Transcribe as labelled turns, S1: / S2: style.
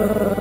S1: Uh...